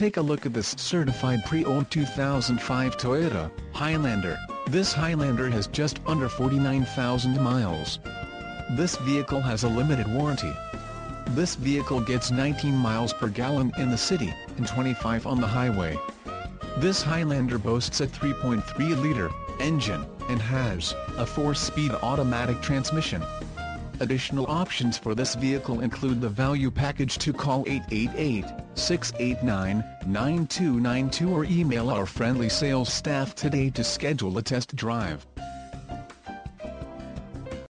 Take a look at this certified pre-owned 2005 Toyota Highlander. This Highlander has just under 49,000 miles. This vehicle has a limited warranty. This vehicle gets 19 miles per gallon in the city, and 25 on the highway. This Highlander boasts a 3.3-liter engine, and has a 4-speed automatic transmission. Additional options for this vehicle include the value package to call 888-689-9292 or email our friendly sales staff today to schedule a test drive.